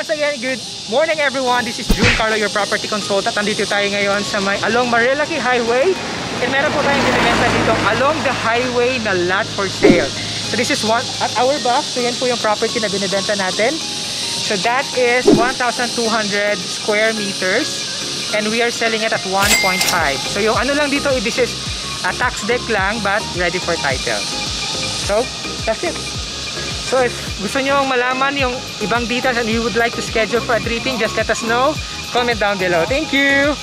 Morning everyone, this is June Carlo, your property consultant. Nandito tayo ngayon sa may along Marilaki Highway. And meron po tayong binibenta dito along the highway na lot for sale. So this is one at our back. So yan po yung property na binibenta natin. So that is 1,200 square meters. And we are selling it at 1.5. So yung ano lang dito, this is a tax deck lang but ready for title. So, that's it. So if gusto nyo malaman yung ibang details and you would like to schedule for a tripping, just let us know. Comment down below. Thank you!